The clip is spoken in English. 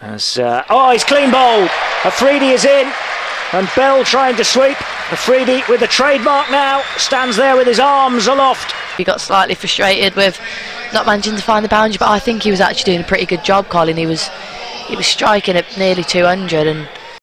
As, uh, oh, he's clean bowl. Afridi is in, and Bell trying to sweep. Afridi with the trademark now stands there with his arms aloft. He got slightly frustrated with not managing to find the boundary, but I think he was actually doing a pretty good job, Colin. He was he was striking at nearly 200 and